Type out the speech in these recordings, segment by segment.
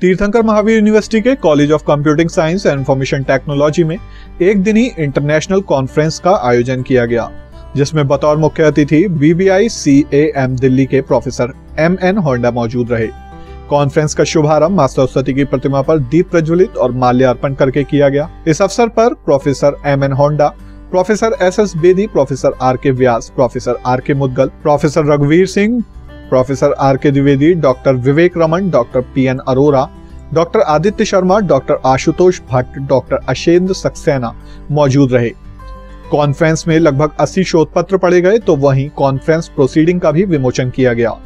तीर्थंकर महावीर यूनिवर्सिटी के college of computing science and information technology में एक दिन ही इंटरनेशनल कॉन्फ्रेंस का आयोजन किया गया, जिसमें बतौर मुख्य अतिथि बीबीआई सी एम दिल्ली के प्रोफेसर एम एन होंडा मौजूद रहे। कॉन्फ्रेंस का शुभारंभ माँ सरस्वती की प्रतिमा पर दीप प्रज्वलित और माल्यार्पण करके किया गया। इस अवसर पर professor M N Honda professor S S Bedi professor R K Vyas professor are के मुदगल प्रोफेसर रघुवीर Singh professor R K Dwivedi, doctor Vivek Raman, doctor P N Arora, doctor Aditya Sharma, doctor Ashutosh Bhatt, doctor Ashendra Saxena मौजूद रहे conference में लगभग 80 शोध पत्र पढ़े गए तो वहीं कॉन्फ्रेंस प्रोसीडिंग का भी विमोचन किया गया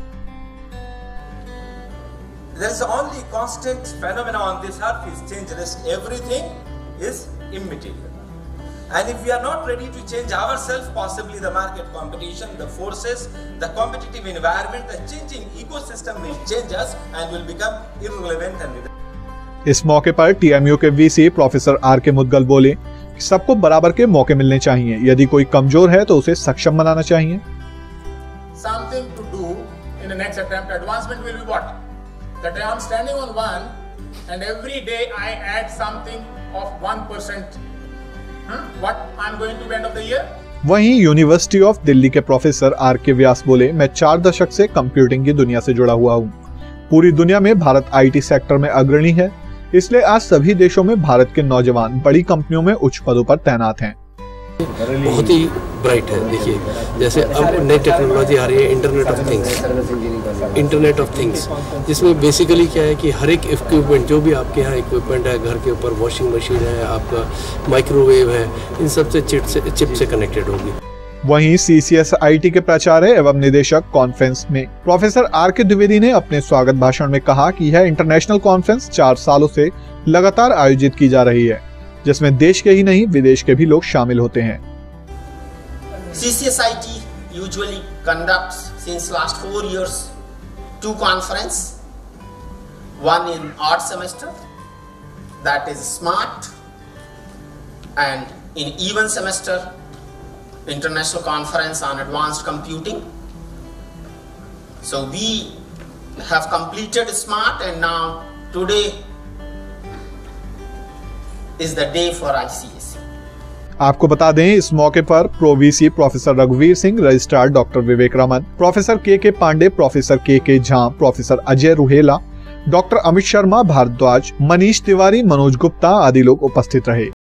There is only constant phenomena on this earth is changeless. Everything is immaterial. And if we are not ready to change ourselves, possibly the market competition, the forces, the competitive environment, the changing ecosystem will change us and will become irrelevant and irrelevant. इस मौके पर TMU के VC professor R के मुदगल बोले कि सबको बराबर के मौके मिलने चाहिए यदि कोई कमज़ोर है तो उसे सक्षम बनाना चाहिए something to do in the next attempt, advancement will be what? That I am standing on one and every day I add something of 1%. वहीं यूनिवर्सिटी ऑफ़ दिल्ली के प्रोफेसर आर के व्यास बोले, मैं चार दशक से कंप्यूटिंग की दुनिया से जुड़ा हुआ हूँ। पूरी दुनिया में भारत आईटी सेक्टर में अग्रणी है, इसलिए आज सभी देशों में भारत के नौजवान बड़ी कंपनियों में उच्च पदों पर तैनात हैं। बहुत ही ब्राइट है। देखिए, जैसे अब नई टेक्नोलॉजी आ रही है internet of things internet of things जिसमें बेसिकली क्या है कि हर एक इक्विपमेंट जो भी आपके यहाँ इक्विपमेंट है, घर के ऊपर वॉशिंग मशीन है, आपका माइक्रोवेव है, इन सबसे चिप से चिप से कनेक्टेड होगी। वहीं सीसीएसआईटी के प्राचार्य एवं निदेशक कॉन्फ्रेंस में प्रोफेसर आर के द्विवेदी ने अपने स्वागत भाषण में कहा कि यह इंटरनेशनल कॉन्फ्रेंस चार सालों से लगातार आयोजित की जा रही है। जिसमें देश के ही नहीं विदेश के भी लोग शामिल होते हैं CCSIT usually conducts since last four years two conference, one in odd semester, that is SMART, and in even semester, International Conference on Advanced Computing. So we have completed SMART and now today is the day for ICAC. आपको बता दें, इस मौके पर pro VC professor रघुवीर Singh registrar doctor Vivek Raman professor K K Pandey professor K K Jha professor Ajay Ruhela doctor Amit Sharma Bhardwaj Manish Tiwari Manoj Gupta आदि लोग उपस्थित रहे